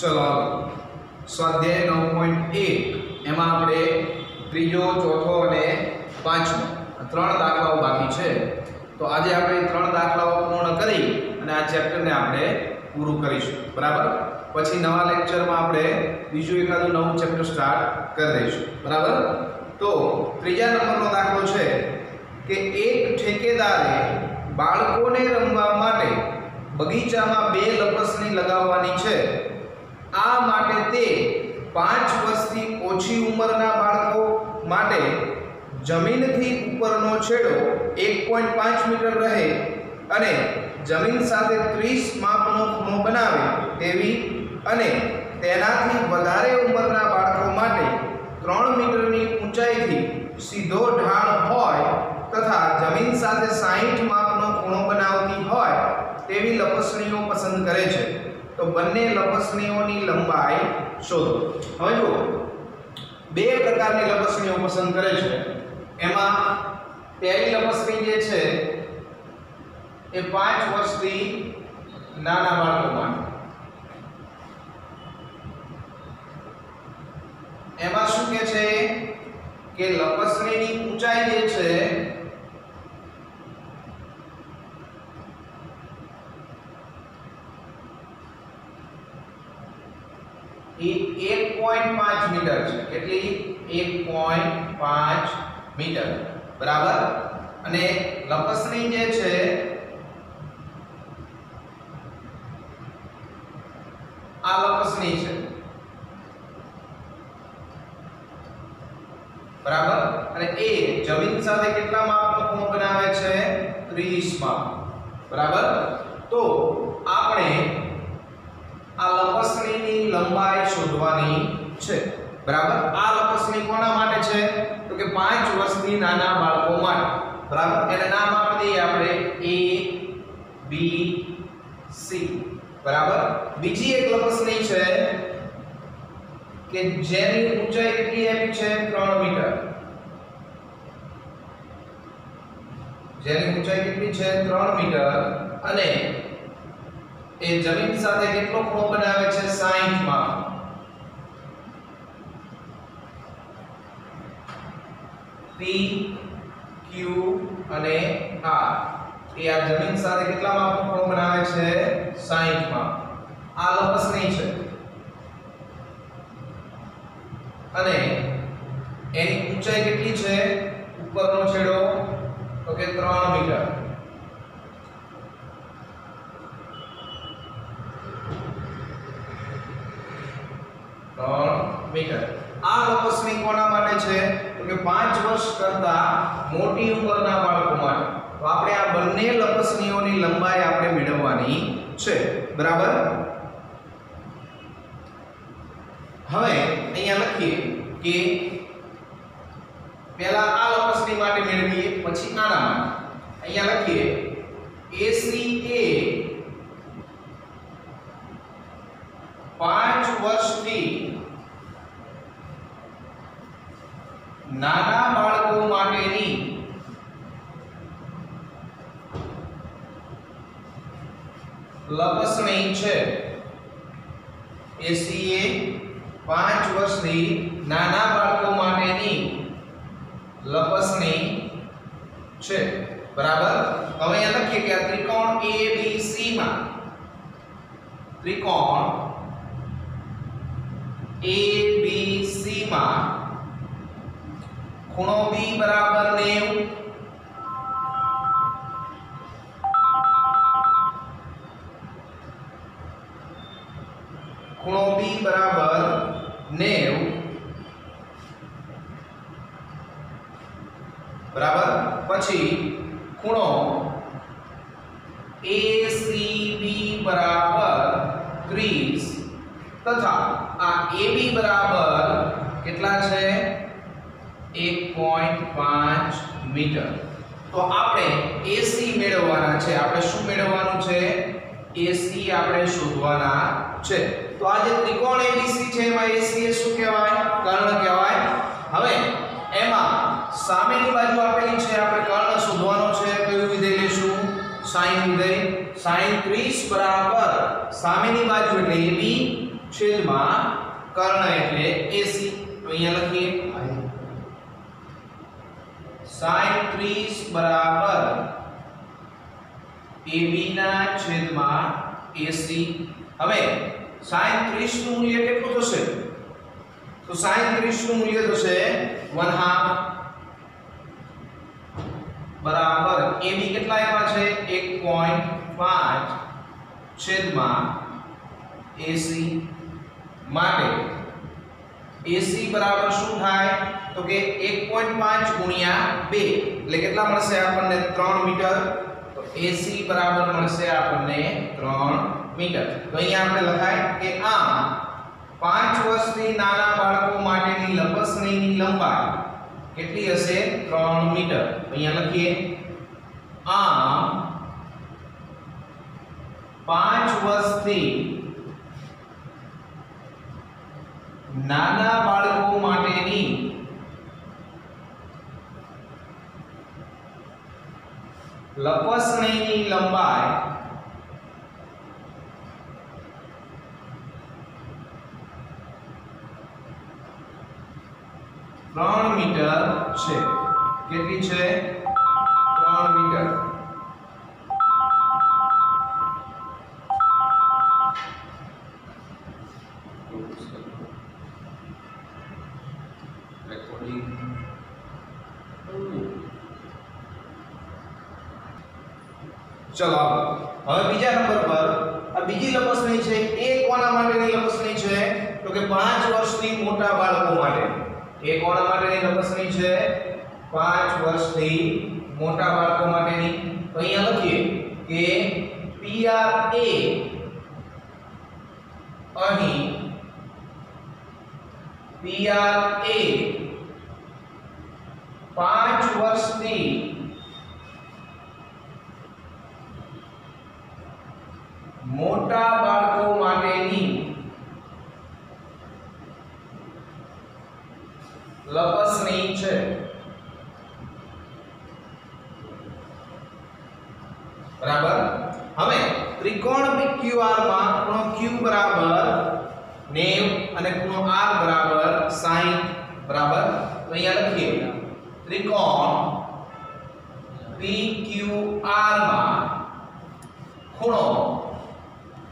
ચલો આગળ. સ્વાધ્યાય નવ પોઈન્ટ એક. એમાં આપણે ત્રીજો, ચોથો અને પાંચમો. ત્રણ દાખલાઓ બાકી છે. તો આજે આપણે ત્રણ દાખલાઓ પૂર્ણ કરી અને આ ચેપ્ટરને આપણે પૂરું કરીશું. બરાબર? પછી નવા લેક્ચરમાં આપણે બીજું એકાદું નવું ચેપ્ટર સ્ટાર્ટ કરી દઈશું. બરાબર? તો ત્રીજા નંબરનો દાખલો છે કે એક ઠેકેદારે બાળકોને રમવા માટે બગીચામાં બે લપસણી લગાવવાની છે. આ માટે તે પાંચ વર્ષથી ઓછી ઉંમરના બાળકો માટે જમીનથી ઉપરનો છેડો એક પોઈન્ટ પાંચ મીટર રહે અને જમીન સાથે ત્રીસ માપનો ખૂણો બનાવે તેવી અને તેનાથી વધારે ઉંમરના બાળકો માટે ત્રણ મીટરની ઊંચાઈથી સીધો ઢાળ હોય તથા જમીન સાથે સાહીઠ માપનો ખૂણો બનાવતી હોય તેવી લપસણીઓ પસંદ કરે છે. તો બંને લપસણીઓની લંબાઈ શોધો. હવે જુઓ. બે પ્રકારની લપસણીઓ પસંદ કરે છે. એમાં પહેલી લપસણી જે છે, એ પાંચ વર્ષથી નાના બાળકો માટે એમાં શું કે છે કે લપસણીની ઊંચાઈ જે છે એ 1.5 છે. કેટલી? 1.5 મીટર. બરાબર? અને લપસણી જે છે, આ લપસણી છે. બરાબર? અને એ જમીન સાથે કેટલા માપનો ખૂણો બનાવે છે? 30 માપ. બરાબર? તો આપણે આ લપસણીની લંબાઈ શોધવાની છે. બરાબર? આ લપસણી કોના માટે છે? તો કે 5 વર્ષથી નાના બાળકો માટે. બરાબર? એને નામ આપી દઈએ આપણે A, B, C. બરાબર? બીજી એક લપસણી છે કે જેની ઊંચાઈ કેટલી આપી છે? 3 મીટર. જેની ઊંચાઈ કેટલી છે? 3 મીટર. અને એ જમીન સાથે કેટલો ખૂણો બનાવે છે? 60 માં. P, Q અને R. એ આ જમીન સાથે કેટલા માપનો ખૂણો બનાવે છે? 60 માં આ લપસણી છે. અને એની ઊંચાઈ કેટલી છે? ઉપરનો છેડો, તો કે 3 મીટર. ત્રણ મીટર. આ લપસણી કોના માટે છે? કે 5 વર્ષ કરતા મોટી ઉંમરના બાળકો માટે તો આપણે આ બંને લપસણીઓની લંબાઈ આપણે મેળવવાની છે. બરાબર? હવે અહીંયા લખીએ કે પહેલા આ લપસણી માટે મેળવીએ, પછી આના માટે. અહીંયા લખીએ AC એ પાંચ વર્ષથી નાના બાળકો માટેની લપસણી છે. એસી એ પાંચ વર્ષથી નાના બાળકો માટેની લપસણી છે. બરાબર? હવે અહીંયા લખીએ કે આ ત્રિકોણ સી માં ત્રિકોણ એ બી સી માં ખૂણો બી બરાબર 90 ખૂણો બી બરાબર 90 બરાબર? પછી ખૂણો ACB બરાબર 30 તથા આ AB બરાબર કેટલા છે? 1.5 મીટર. તો આપણે AC મેળવવાના છે. આપણે શું મેળવવાનું છે? AC આપણે શોધવાના છે. તો આ જે ત્રિકોણ ABC છે, એમાં AC એ શું કહેવાય? કર્ણ કહેવાય. હવે એમાં સામેની બાજુ આપેલી છે, આપણે કર્ણ શોધવાનો છે. કયું વિધેય લેશું sin વિધેય. sin 30 બરાબર સામેની બાજુ એટલે AB છેદમાં કર્ણ એટલે એસી તો અહીંયા લખીએ. સાઈન ત્રીસ બરાબર AB ના છેદમાં AC હવે સાઈન 30 નું મૂલ્ય કેટલું થશે તો સાઈન 30 નું મૂલ્ય થશે 1 હાફ બરાબર AB કેટલા આવ્યા છે 1.5 છેદમાં AC માટે AC બરાબર શું થાય તો કે 1.5 ગુણ્યા 2 એટલે કેટલા મળશે આપણને? 3 મીટર. તો AC બરાબર મળશે આપણને 3 મીટર. તો અહીંયા આપણે લખાય કે આ 5 વર્ષથી નાના બાળકો માટેની લપસણીની લંબાઈ કેટલી હશે? 3 મીટર. તો અહીંયા લખીએ. આ 5 વર્ષથી નાના બાળકો માટેની લપસણીની લંબાઈ ત્રણ મીટર છે. કેટલી છે? ત્રણ મીટર. ચલો હવે બીજા નંબર પર, આ બીજી લપસણી છે એ કોના માટેની લપસણી છે? તો કે 5 વર્ષથી મોટા બાળકો માટે. એ કોના માટેની લપસણી છે? 5 વર્ષથી મોટા બાળકો માટેની. તો અહીંયા લખીએ કે PR એ અહીં PR એ 5 વર્ષથી મોટા બાળકો માટેની લપસણી છે. બરાબર? હવે ત્રિકોણ PQR માં ખૂણો Q બરાબર 90 અને ખૂણો R બરાબર 60 બરાબર? તો અહીંયા લખીએ. ત્રિકોણ PQR માં ખૂણો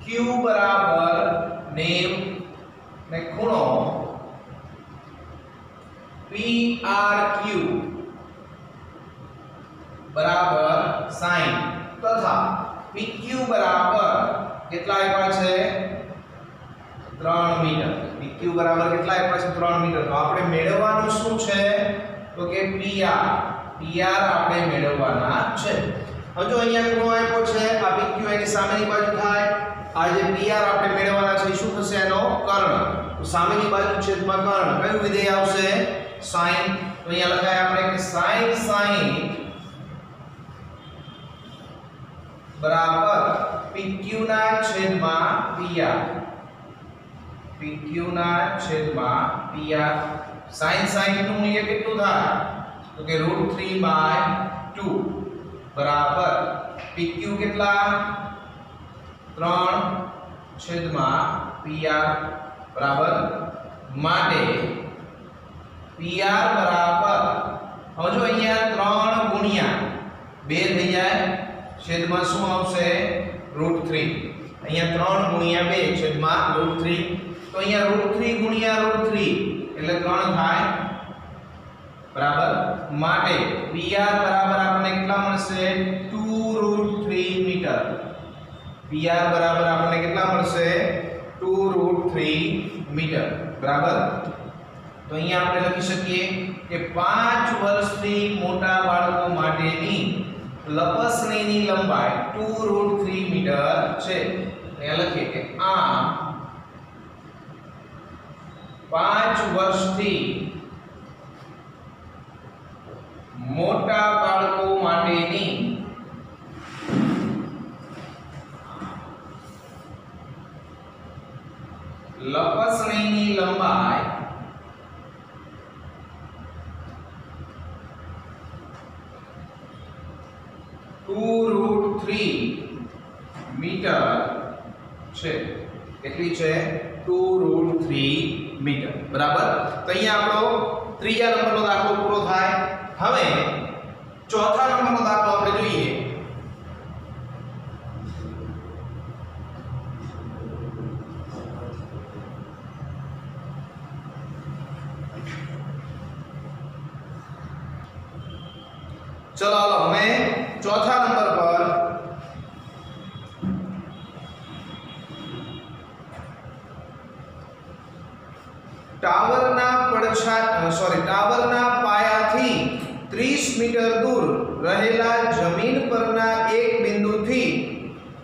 Q બરાબર 90 ને ખૂણો PRQ બરાબર 60 તથા PQ બરાબર કેટલા આપ્યા છે? 3 મીટર. PQ બરાબર કેટલા આપ્યા છે? 3 મીટર. તો આપણે મેળવવાનું શું છે? તો કે PR PR આપણે મેળવવાના છે. હજુ અહીંયા ખૂણો આપ્યો છે? આ PQ એની સામેની બાજુ થાય. આ જે PR આપણે મેળવવાના છે શું થશે એનો કર્ણ. તો સામેની બાજુ છેદમાં કર્ણ. કયું વિધેય આવશે? sin તો અહીંયા લખાય આપણે કે sin sin બરાબર PQ ના છેદમાં PR PQ ના છેદમાં PR sin sin નું મૂલ્ય કેટલું થાય તો કે √3 બાય 2 બરાબર PQ કેટલા 3 છેદમાં PR બરાબર માટે PR બરાબર હવે જો અહીંયા 3 ગુણ્યા 2 થઈ જાય છેદમાં શું આવશે? √3 અહીંયા ત્રણ ગુણ્યા બે છેદમાં √3 તો અહીંયા √3 ગુણ્યા √3 એટલે ત્રણ થાય બરાબર? માટે પીઆર બરાબર આપણને કેટલા મળશે? 2 √3 મીટર. પીઆર બરાબર આપણને કેટલા મળશે? 2 √3 મીટર. બરાબર? તો અહીંયા આપણે લખી શકીએ કે પાંચ વર્ષથી મોટા બાળકો માટેની લપસણીની લંબાઈ 2 √3 મીટર છે. અહીંયા લખીએ કે આ પાંચ વર્ષથી મોટા બાળકો માટેની લપસણીની લંબાઈ ટુ રૂટ થ્રી મીટર છે. કેટલી છે 2√3 મીટર બરાબર? તો અહીંયા આપણો ત્રીજા નંબરનો દાખલો પૂરો થાય. હવે ચોથા નંબરનો દાખલો આપણે જોઈએ ચલો હાલો હવે ચોથા નંબર પર ટાવરના પડછા સોરી ટાવરના પાયાથી 30 મીટર દૂર રહેલા જમીન પરના એક બિંદુથી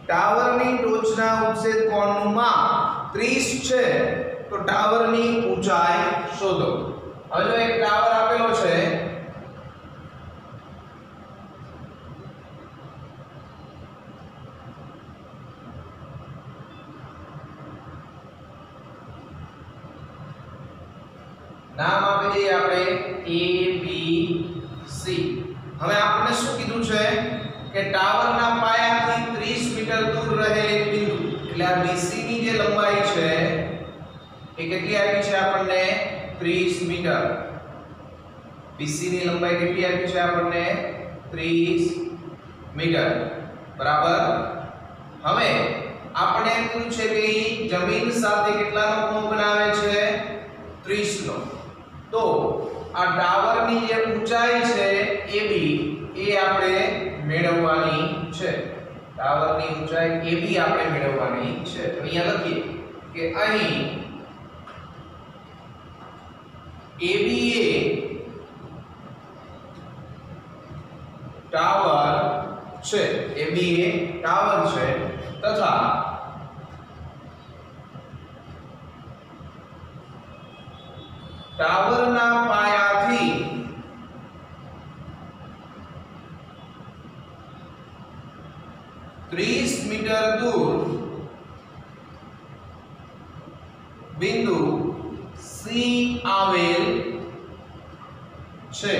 ટાવરની ટોચના ઉચ્છેદ કોણનું માપ 30 છે. તો ટાવરની ઊંચાઈ શોધો. હવે એક ટાવર આપેલો છે નામ આપી દઈએ આપણે એ બી સી હવે આપણને શું કીધું છે? કે ટાવરના પાયાથી 30 મીટર દૂર રહેલ એક બિંદુ. એટલે આ BC ની જે લંબાઈ છે, એ કેટલી આપી છે આપણને? 30 મીટર. BC ની લંબાઈ કેટલી આપી છે આપણને? 30 મીટર. બરાબર? હવે આપણે કીધું છે કે જમીન સાથે કેટલાનો ખૂણો બનાવે છે? 30 નો તો આ ટાવરની જે ઊંચાઈ છે AB એ આપણે મેળવવાની છે. ટાવરની ઊંચાઈ AB આપણે મેળવવાની છે. તો અહીંયા લખીએ કે અહીં AB એ ટાવર છે. AB એ ટાવર છે તથા ટાવરના પાયાથી ત્રીસ મીટર દૂર બિંદુ સી આવેલ છે.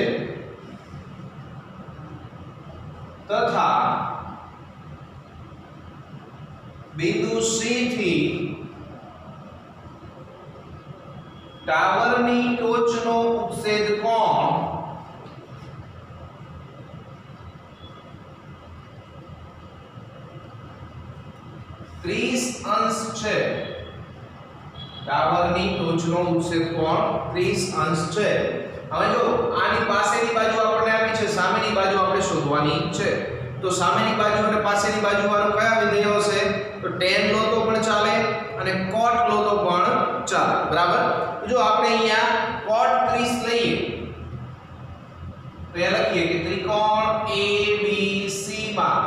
તથા બિંદુ સી થી ટાવરની ટોચનો ઉપસેદ કોણ? ત્રીસ અંશ છે. ટાવરની ટોચનો ઉપસેદ કોણ? 30 અંશ છે. હવે જો આની પાસેની બાજુ આપણને આપી છે, સામેની બાજુ આપણે શોધવાની છે. તો સામેની બાજુ અને પાસેની બાજુ વાળો કયા વિધેયો હશે? તો tan લો તો પણ ચાલે અને cot લો તો પણ ચાલે. બરાબર? જો આપણે અહીંયા cot 30 લઈએ. તો એ લખીએ કે ત્રિકોણ ABC માં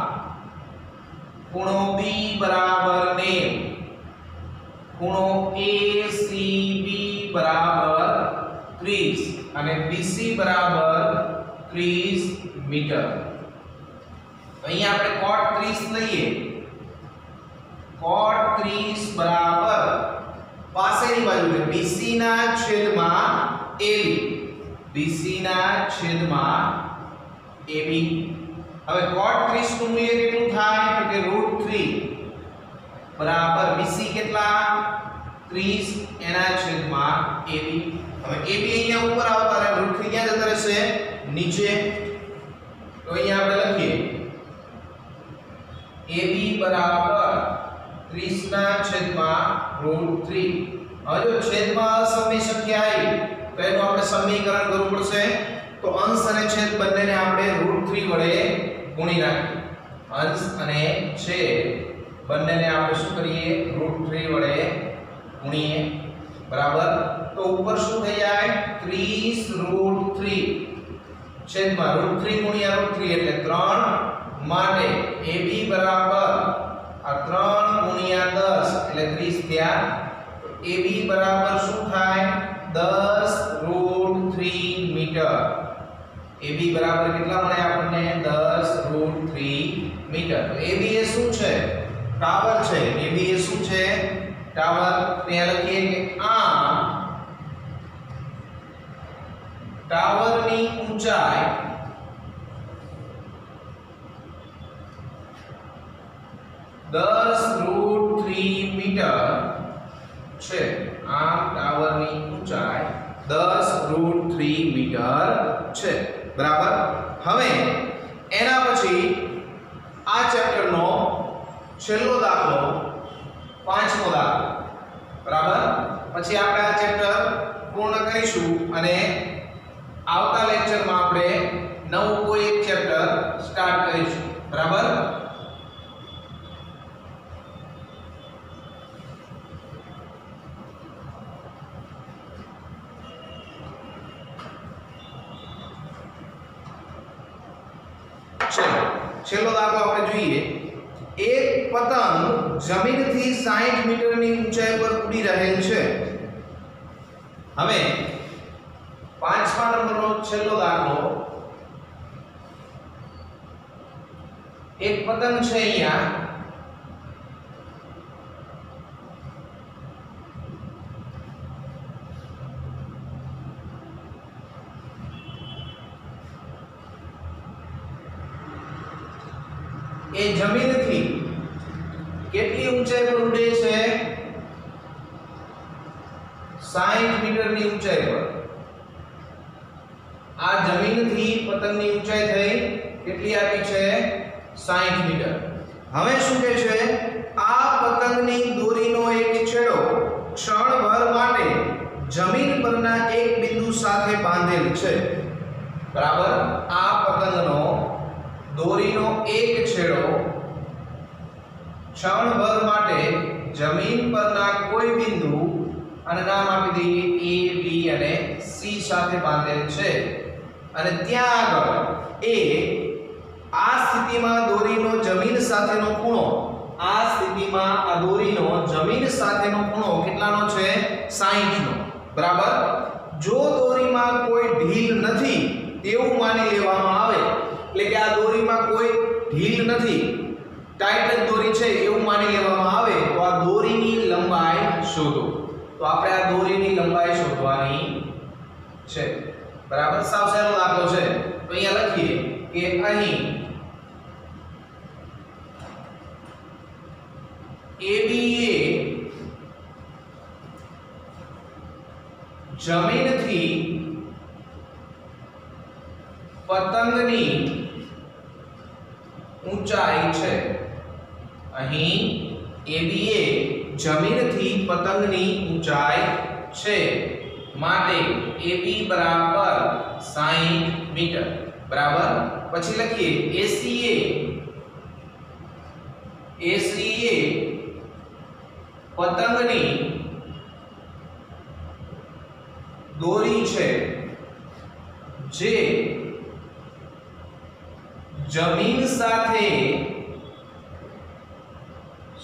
ખૂણો B બરાબર 90 ખૂણો ACB બરાબર 30 અને BC બરાબર 30 મીટર. અહીંયા આપણે cot 30 લઈએ. Cot 30 બરાબર પાસેની બાજુ એટલે BC ના છેદમાં AB BC ના છેદમાં AB હવે cot 30 નું મૂલ્ય કેટલું થાય તો કે √3 બરાબર BC કેટલા 30 એના છેદમાં AB હવે AB અહીંયા ઉપર આવતા રહે √3 ક્યાં જતા રહેશે નીચે તો અહીંયા આપણે લખીએ AB બરાબર 30 ના છેદમાં √3 હવે જો છેદમાં અસમની સંખ્યા આવી, તો એનું આપણે સમીકરણ કરવું પડશે. તો અંશ અને છેદ બંનેને આપણે √3 વડે ગુણી નાખીએ. અંશ અને છેદ બંનેને આપણે શું કરીએ? √3 વડે ગુણીએ. બરાબર? તો ઉપર શું થઈ જાય? 30 √3 છેદમાં √3 ગુણ્યા √3 એટલે 3 માટે AB બરાબર આ 3 ગુણ્યા 10 એટલે 30 થયા. AB બરાબર શું થાય? 10 √3 મીટર. AB બરાબર કેટલા મળે આપણને? 10 √3 મીટર. તો AB એ શું છે? ટાવર છે. AB એ શું છે? ટાવર. ત્યાં લખીએ કે આ ટાવરની ઊંચાઈ દસ રૂટ થ્રી મીટર છે. આમ ટાવરની ઊંચાઈ દસ રૂટ થ્રી મીટર છે. બરાબર? હવે એના પછી આ ચેપ્ટરનો છેલ્લો દાખલો, પાંચમો દાખલો. બરાબર? પછી આપણે આ ચેપ્ટર પૂર્ણ કરીશું અને આવતા લેક્ચરમાં આપણે નવું કોઈ એક ચેપ્ટર સ્ટાર્ટ કરીશું. બરાબર ચલો છેલ્લો દાખલો આપણે જોઈએ એક પતંગ જમીનથી 60 મીટરની ઊંચાઈ પર ઉડી રહેલ છે. હવે, પાંચમા નંબરનો છેલ્લો દાખલો. એક પતંગ છે અહીંયા એ જમીનથી કેટલી ઊંચાઈ પર ઉડે છે 60 મીટરની ઊંચાઈ પર આ જમીનથી પતંગની ઊંચાઈ થઈ કેટલી આપી છે 60 મીટર હવે શું કહે છે આ પતંગની દોરીનો એક છેડો ક્ષણભર માટે જમીન પરના એક બિંદુ સાથે બાંધેલ છે. બરાબર? આ પતંગનો દોરીનો એક છેડો ક્ષણભર માટે જમીન પરના કોઈ બિંદુ, અને નામ આપી દઈએ એ, બી અને સી સાથે બાંધેલ છે. અને ત્યાં આગળ એ આ સ્થિતિમાં દોરીનો જમીન સાથેનો ખૂણો, આ સ્થિતિમાં આ દોરીનો જમીન સાથેનો ખૂણો કેટલાનો છે? 60 નો બરાબર? જો દોરીમાં કોઈ ઢીલ નથી, તેવું માની લેવામાં આવે. એટલે કે આ દોરીમાં કોઈ ઢીલ નથી, ટાઈટ જ દોરી છે, એવું માની લેવામાં આવે, તો આ દોરીની લંબાઈ શોધો. તો આપણે આ દોરીની લંબાઈ શોધવાની છે. બરાબર? સાવ સહેલો દાખલો છે. તો અહીંયા લખીએ કે અહીં AB એ જમીનથી પતંગની ઊંચાઈ છે. અહીં AB એ જમીનથી પતંગની ઊંચાઈ છે માટે એબી બરાબર 60 મીટર. બરાબર? પછી લખીએ, એસીએ એસીએ પતંગની દોરી છે, જે જમીન સાથે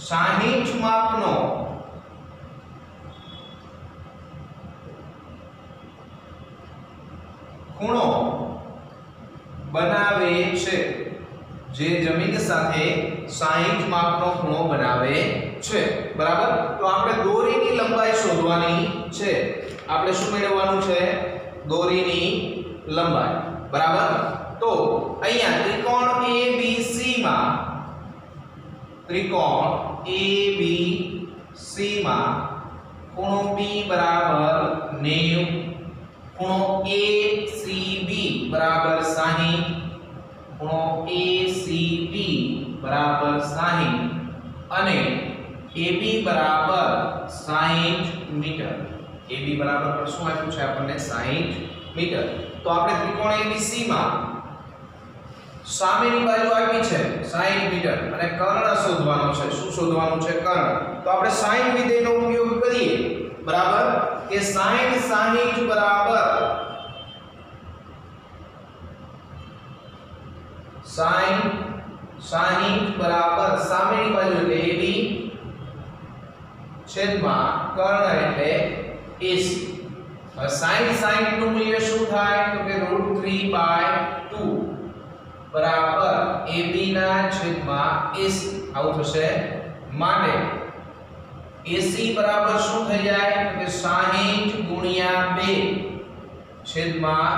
60 માપનો ખૂણો બનાવે છે, જે જમીન સાથે 60 માપનો ખૂણો બનાવે છે. બરાબર? તો આપણે દોરીની લંબાઈ શોધવાની છે. આપણે શું મેળવવાનું છે? દોરીની લંબાઈ. બરાબર? તો અહીંયા ત્રિકોણ ABC માં ત્રિકોણ ABC માં ખૂણો B બરાબર 90 ખૂણો ACB બરાબર 60 ખૂણો ACB બરાબર 60 અને AB બરાબર 60 મીટર. AB બરાબર શું આપ્યું છે આપણને? 60 મીટર. તો આપણે ત્રિકોણ ABC માં સામેની બાજુ આપી છે 60 મીટર. અને કર્ણ શોધવાનો છે. શું શોધવાનું છે? કર્ણ. તો આપણે sin વિધેયનો ઉપયોગ કરીએ. બરાબર? કે sin 60 બરાબર sin 60 બરાબર સામેની બાજુ એટલે AB છેદમાં કર્ણ એટલે AC. હવે sin sin નું મૂલ્ય શું થાય? તો કે √3 2 બરાબર AB ના છેદમાં AC. આવું થશે માટે. AC બરાબર શું થઈ જાય? તો કે 60 ગુણ્યા 2 છેદમાં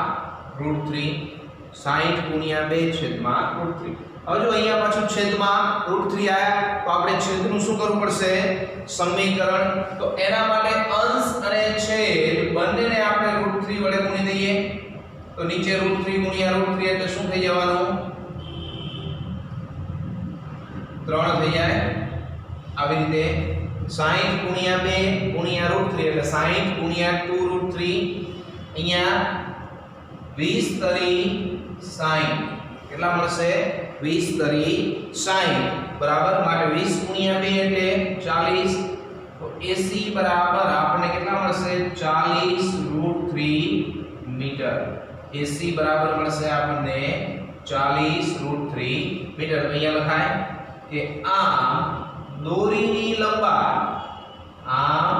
√3 60 ગુણ્યા બે છેદમાં રૂટ થ્રી હવે જો અહીંયા પાછું છેદમાં રૂટ થ્રી આવ્યા તો આપણે છેદનું શું કરવું પડશે? સમીકરણ. તો એના માટે અંશ અને છેદ બંનેને આપણે રૂટ થ્રી વડે ગુણી દઈએ. તો નીચે રૂટ થ્રી ગુણ્યા રૂટ થ્રી એટલે શું થઈ જવાનું? ત્રણ થઈ જાય. આવી રીતે 60 ગુણ્યા બે ગુણ્યા રૂટ થ્રી એટલે 60 ગુણ્યા 2 √3 અહીંયા વીસ તરી 60 કેટલા મળશે? 20 તરી 60 બરાબર? માટે 20 ગુણ્યા 2 એટલે 40 તો AC બરાબર આપણને કેટલા મળશે? 40 √3 મીટર. AC બરાબર મળશે આપણને 40 √3 મીટર. તો અહીંયા લખાય કે આમ દોરીની લંબાઈ, આમ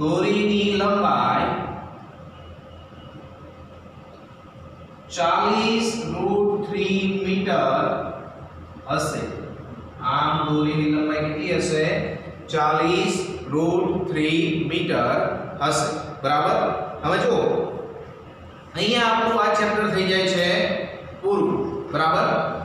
દોરીની લંબાઈ 40 √3 મીટર હશે. આમ દોરીની લંબાઈ કેટલી હશે? 40 √3 મીટર હશે. બરાબર? હવે જુઓ. અહીંયા આપણું આ ચેપ્ટર થઈ જાય છે પૂરું. બરાબર?